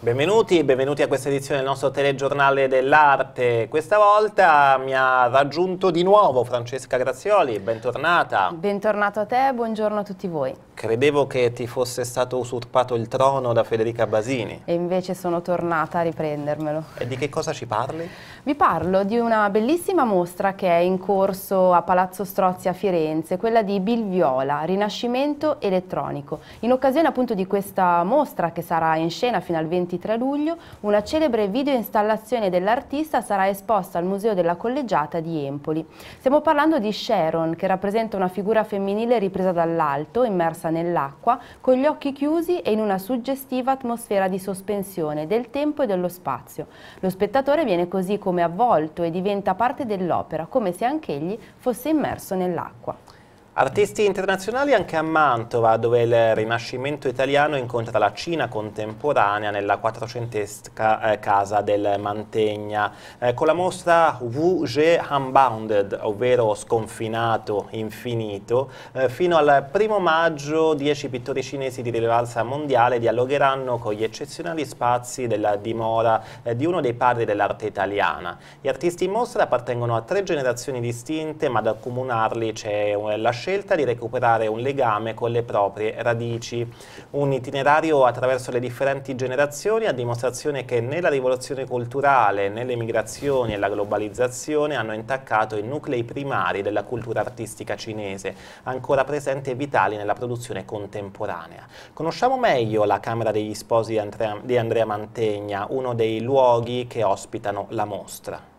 Benvenuti, benvenuti a questa edizione del nostro telegiornale dell'arte. Questa volta mi ha raggiunto di nuovo Francesca Grazioli, bentornata. Bentornato a te, buongiorno a tutti voi. Credevo che ti fosse stato usurpato il trono da Federica Basini. E invece sono tornata a riprendermelo. E di che cosa ci parli? Vi parlo di una bellissima mostra che è in corso a Palazzo Strozzi a Firenze, quella di Bill Viola, Rinascimento elettronico. In occasione appunto di questa mostra che sarà in scena fino al 23 luglio, una celebre videoinstallazione dell'artista sarà esposta al Museo della Collegiata di Empoli. Stiamo parlando di Sharon, che rappresenta una figura femminile ripresa dall'alto, immersa nell'acqua, con gli occhi chiusi e in una suggestiva atmosfera di sospensione del tempo e dello spazio. Lo spettatore viene così come avvolto e diventa parte dell'opera, come se anch'egli fosse immerso nell'acqua. Artisti internazionali anche a Mantova, dove il Rinascimento italiano incontra la Cina contemporanea nella quattrocentesca eh, casa del Mantegna, eh, con la mostra Wu Zhe Unbounded, ovvero sconfinato, infinito. Eh, fino al primo maggio dieci pittori cinesi di rilevanza mondiale dialogheranno con gli eccezionali spazi della dimora eh, di uno dei padri dell'arte italiana. Gli artisti in mostra appartengono a tre generazioni distinte, ma ad accomunarli c'è la scelta scelta di recuperare un legame con le proprie radici, un itinerario attraverso le differenti generazioni a dimostrazione che né la rivoluzione culturale né le migrazioni e la globalizzazione hanno intaccato i nuclei primari della cultura artistica cinese, ancora presenti e vitali nella produzione contemporanea. Conosciamo meglio la Camera degli Sposi di Andrea Mantegna, uno dei luoghi che ospitano la mostra.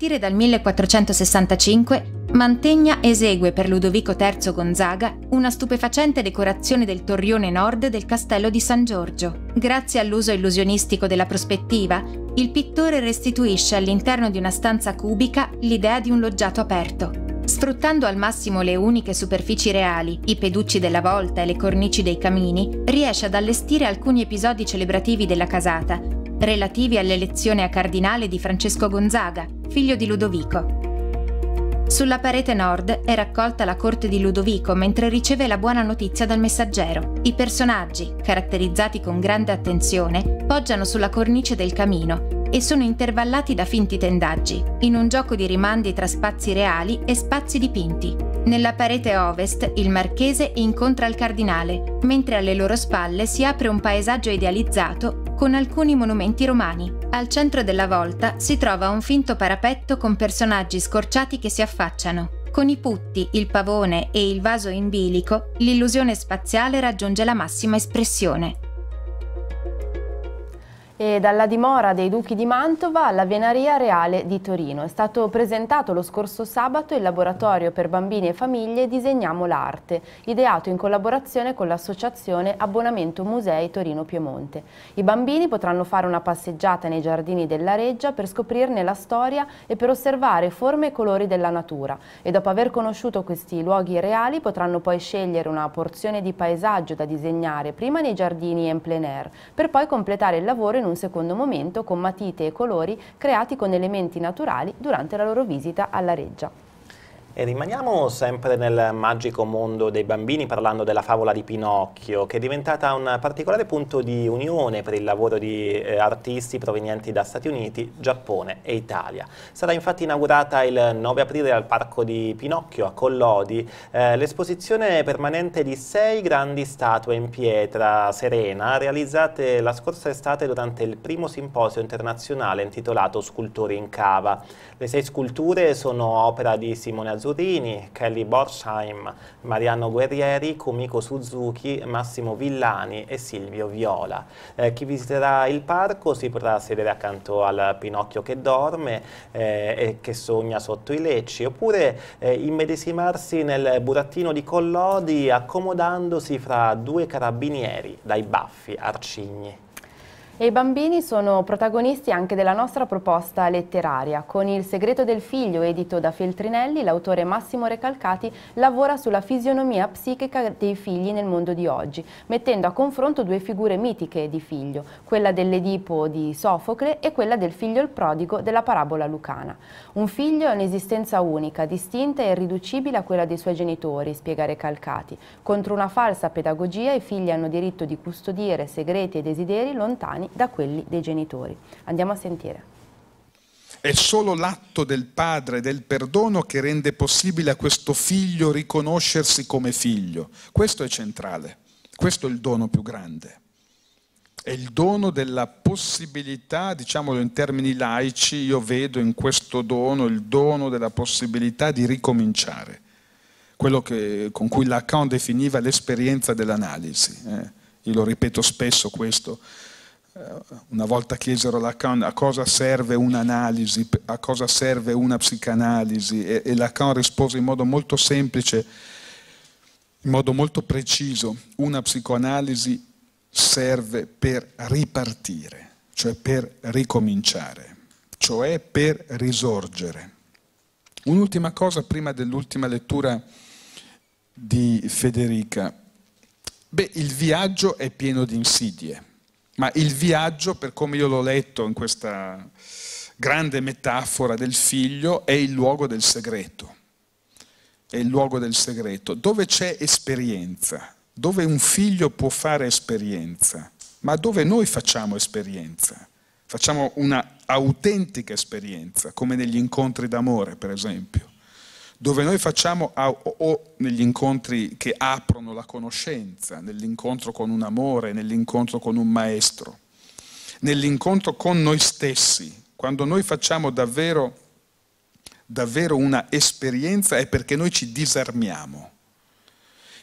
Partire dal 1465 Mantegna esegue per Ludovico III Gonzaga una stupefacente decorazione del torrione nord del castello di San Giorgio. Grazie all'uso illusionistico della prospettiva, il pittore restituisce all'interno di una stanza cubica l'idea di un loggiato aperto. Sfruttando al massimo le uniche superfici reali, i peducci della volta e le cornici dei camini, riesce ad allestire alcuni episodi celebrativi della casata, relativi all'elezione a cardinale di Francesco Gonzaga, figlio di Ludovico. Sulla parete nord è raccolta la corte di Ludovico mentre riceve la buona notizia dal messaggero. I personaggi, caratterizzati con grande attenzione, poggiano sulla cornice del camino e sono intervallati da finti tendaggi, in un gioco di rimandi tra spazi reali e spazi dipinti. Nella parete ovest il marchese incontra il cardinale, mentre alle loro spalle si apre un paesaggio idealizzato con alcuni monumenti romani. Al centro della volta si trova un finto parapetto con personaggi scorciati che si affacciano. Con i putti, il pavone e il vaso in bilico, l'illusione spaziale raggiunge la massima espressione e dalla dimora dei Duchi di Mantova alla Venaria Reale di Torino. È stato presentato lo scorso sabato il laboratorio per bambini e famiglie Disegniamo l'arte, ideato in collaborazione con l'associazione Abbonamento Musei Torino Piemonte. I bambini potranno fare una passeggiata nei giardini della Reggia per scoprirne la storia e per osservare forme e colori della natura e dopo aver conosciuto questi luoghi reali potranno poi scegliere una porzione di paesaggio da disegnare prima nei giardini en plein air per poi completare il lavoro in un secondo momento con matite e colori creati con elementi naturali durante la loro visita alla reggia. E rimaniamo sempre nel magico mondo dei bambini parlando della favola di Pinocchio che è diventata un particolare punto di unione per il lavoro di eh, artisti provenienti da Stati Uniti, Giappone e Italia. Sarà infatti inaugurata il 9 aprile al Parco di Pinocchio a Collodi eh, l'esposizione permanente di sei grandi statue in pietra serena realizzate la scorsa estate durante il primo simposio internazionale intitolato Scultori in Cava. Le sei sculture sono opera di Simone Azurini, Kelly Borsheim, Mariano Guerrieri, Kumiko Suzuki, Massimo Villani e Silvio Viola. Eh, chi visiterà il parco si potrà sedere accanto al Pinocchio che dorme eh, e che sogna sotto i lecci, oppure eh, immedesimarsi nel burattino di Collodi accomodandosi fra due carabinieri dai baffi arcigni. E i bambini sono protagonisti anche della nostra proposta letteraria. Con Il segreto del figlio, edito da Feltrinelli, l'autore Massimo Recalcati lavora sulla fisionomia psichica dei figli nel mondo di oggi, mettendo a confronto due figure mitiche di figlio, quella dell'Edipo di Sofocle e quella del figlio il prodigo della parabola lucana. Un figlio è un'esistenza unica, distinta e irriducibile a quella dei suoi genitori, spiega Recalcati. Contro una falsa pedagogia i figli hanno diritto di custodire segreti e desideri lontani da quelli dei genitori. Andiamo a sentire. È solo l'atto del padre del perdono che rende possibile a questo figlio riconoscersi come figlio. Questo è centrale, questo è il dono più grande. È il dono della possibilità, diciamolo in termini laici, io vedo in questo dono il dono della possibilità di ricominciare, quello che, con cui Lacan definiva l'esperienza dell'analisi. Eh. Io lo ripeto spesso questo, una volta chiesero a Lacan a cosa serve un'analisi, a cosa serve una psicanalisi e, e Lacan rispose in modo molto semplice, in modo molto preciso, una psicoanalisi serve per ripartire, cioè per ricominciare, cioè per risorgere. Un'ultima cosa prima dell'ultima lettura di Federica. Beh, il viaggio è pieno di insidie ma il viaggio, per come io l'ho letto in questa grande metafora del figlio, è il luogo del segreto. È il luogo del segreto, dove c'è esperienza, dove un figlio può fare esperienza, ma dove noi facciamo esperienza. Facciamo una autentica esperienza, come negli incontri d'amore, per esempio dove noi facciamo o negli incontri che aprono la conoscenza, nell'incontro con un amore, nell'incontro con un maestro, nell'incontro con noi stessi, quando noi facciamo davvero, davvero una esperienza è perché noi ci disarmiamo.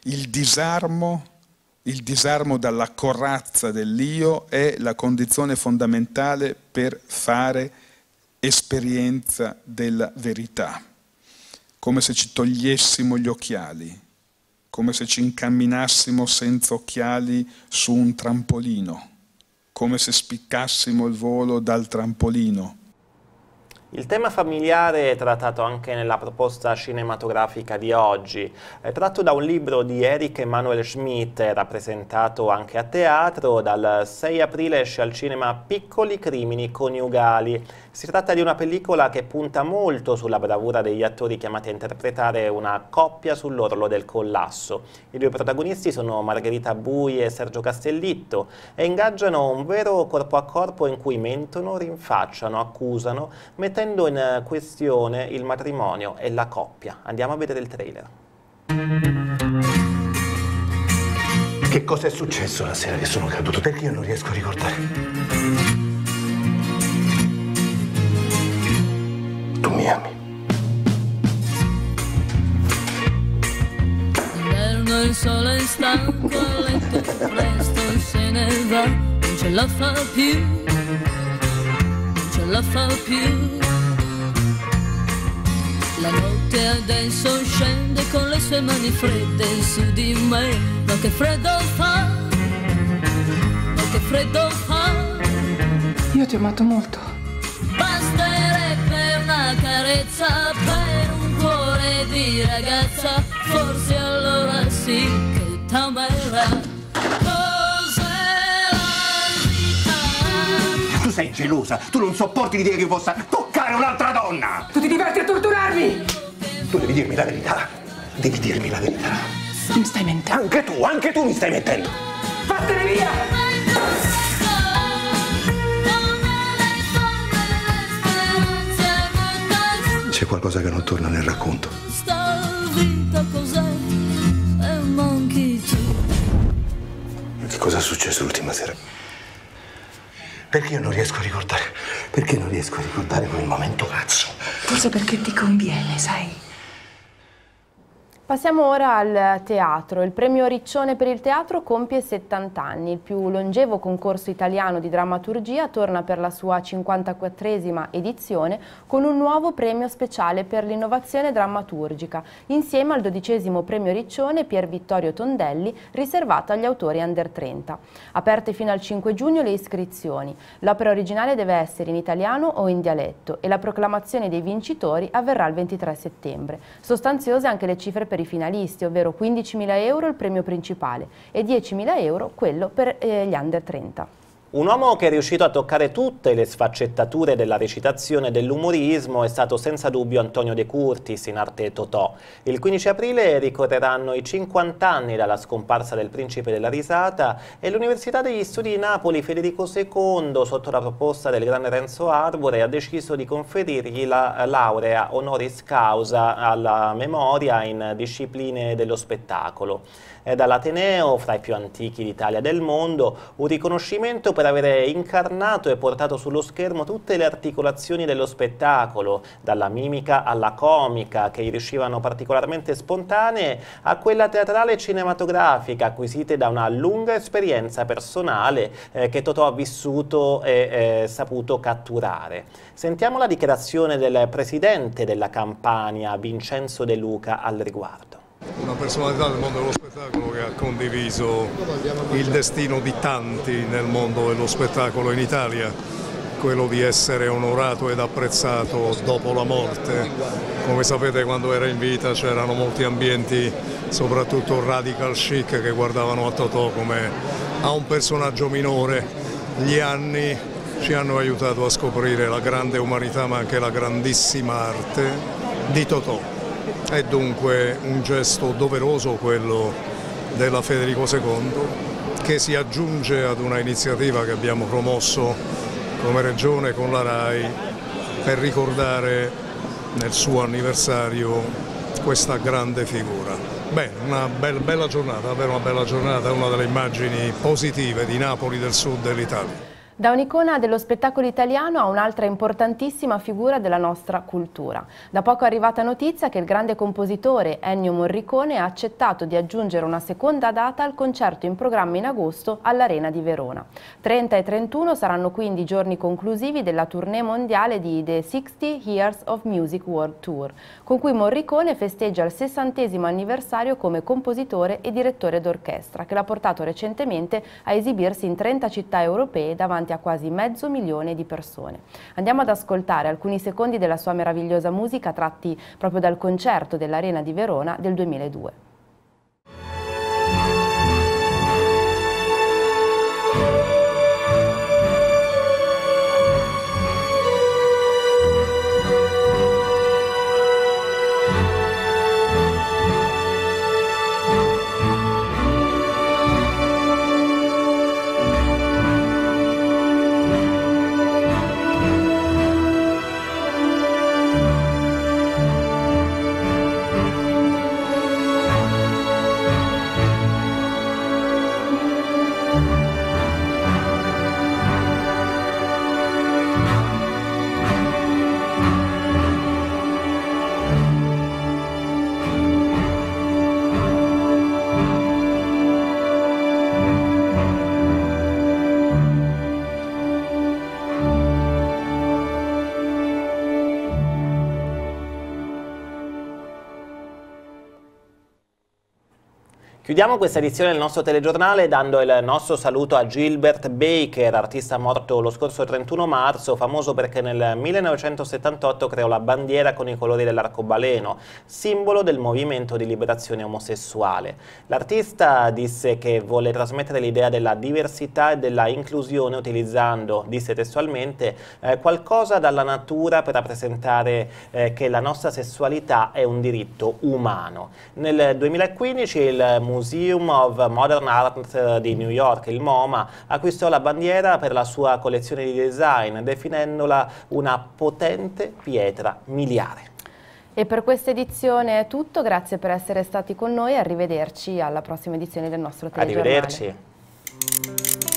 Il disarmo, il disarmo dalla corazza dell'io è la condizione fondamentale per fare esperienza della verità come se ci togliessimo gli occhiali, come se ci incamminassimo senza occhiali su un trampolino, come se spiccassimo il volo dal trampolino. Il tema familiare è trattato anche nella proposta cinematografica di oggi. È tratto da un libro di Eric Emanuel Schmidt, rappresentato anche a teatro. Dal 6 aprile esce al cinema Piccoli crimini coniugali. Si tratta di una pellicola che punta molto sulla bravura degli attori chiamati a interpretare una coppia sull'orlo del collasso. I due protagonisti sono Margherita Bui e Sergio Castellitto e ingaggiano un vero corpo a corpo in cui mentono, rinfacciano, accusano, mettendo in questione il matrimonio e la coppia. Andiamo a vedere il trailer. Che cosa è successo la sera che sono caduto? Perché io non riesco a ricordare? mi ami. L'inverno il sole è stanco, letto presto se ne va, non ce la fa più, non ce la fa più. La notte adesso scende con le sue mani fredde su di me, ma che freddo fa, ma che freddo fa. Io ti ho amato molto. Basterebbe una carezza per un cuore di ragazza, forse allora sì che t'amerà. Tu sei gelosa, tu non sopporti l'idea che io possa toccare un'altra donna! Tu ti diverti a torturarmi! Tu devi dirmi la verità, devi dirmi la verità. Mi stai mentendo. Anche tu, anche tu mi stai mentendo! Vattene via! C'è qualcosa che non torna nel racconto. Che cosa è successo l'ultima sera? Perché io non riesco a ricordare? Perché non riesco a ricordare quel momento cazzo? Forse perché ti conviene, sai? Passiamo ora al teatro. Il premio Riccione per il teatro compie 70 anni. Il più longevo concorso italiano di drammaturgia torna per la sua 54esima edizione con un nuovo premio speciale per l'innovazione drammaturgica, insieme al dodicesimo premio Riccione Pier Vittorio Tondelli, riservato agli autori under 30. Aperte fino al 5 giugno le iscrizioni. L'opera originale deve essere in italiano o in dialetto e la proclamazione dei vincitori avverrà il 23 settembre. Sostanziose anche le cifre per per i finalisti, ovvero 15.000 euro il premio principale e 10.000 euro quello per eh, gli under 30. Un uomo che è riuscito a toccare tutte le sfaccettature della recitazione e dell'umorismo è stato senza dubbio Antonio De Curtis, in arte Totò. Il 15 aprile ricorreranno i 50 anni dalla scomparsa del principe della risata e l'Università degli Studi di Napoli Federico II, sotto la proposta del grande Renzo Arbore, ha deciso di conferirgli la laurea honoris causa alla memoria in discipline dello spettacolo. È dall'Ateneo, fra i più antichi d'Italia del mondo, un riconoscimento per avere incarnato e portato sullo schermo tutte le articolazioni dello spettacolo, dalla mimica alla comica, che riuscivano particolarmente spontanee, a quella teatrale e cinematografica, acquisite da una lunga esperienza personale eh, che Totò ha vissuto e eh, saputo catturare. Sentiamo la dichiarazione del presidente della Campania, Vincenzo De Luca, al riguardo una personalità del mondo dello spettacolo che ha condiviso il destino di tanti nel mondo dello spettacolo in Italia, quello di essere onorato ed apprezzato dopo la morte. Come sapete quando era in vita c'erano molti ambienti, soprattutto radical chic, che guardavano a Totò come a un personaggio minore. Gli anni ci hanno aiutato a scoprire la grande umanità ma anche la grandissima arte di Totò. È dunque un gesto doveroso quello della Federico II che si aggiunge ad una iniziativa che abbiamo promosso come Regione con la RAI per ricordare nel suo anniversario questa grande figura. Bene, una bella, giornata, davvero una bella giornata, una delle immagini positive di Napoli del sud dell'Italia. Da un'icona dello spettacolo italiano a un'altra importantissima figura della nostra cultura. Da poco è arrivata notizia che il grande compositore Ennio Morricone ha accettato di aggiungere una seconda data al concerto in programma in agosto all'Arena di Verona. 30 e 31 saranno quindi i giorni conclusivi della tournée mondiale di The 60 Years of Music World Tour, con cui Morricone festeggia il sessantesimo anniversario come compositore e direttore d'orchestra, che l'ha portato recentemente a esibirsi in 30 città europee davanti davanti a quasi mezzo milione di persone. Andiamo ad ascoltare alcuni secondi della sua meravigliosa musica tratti proprio dal concerto dell'Arena di Verona del 2002. Chiudiamo questa edizione del nostro telegiornale dando il nostro saluto a Gilbert Baker, artista morto lo scorso 31 marzo, famoso perché nel 1978 creò la bandiera con i colori dell'arcobaleno, simbolo del movimento di liberazione omosessuale. L'artista disse che vuole trasmettere l'idea della diversità e della inclusione utilizzando, disse testualmente, eh, qualcosa dalla natura per rappresentare eh, che la nostra sessualità è un diritto umano. Nel 2015 il Museum of Modern Art eh, di New York, il MoMA, acquistò la bandiera per la sua collezione di design, definendola una potente pietra miliare. E per questa edizione è tutto, grazie per essere stati con noi, arrivederci alla prossima edizione del nostro telegiornale. Arrivederci.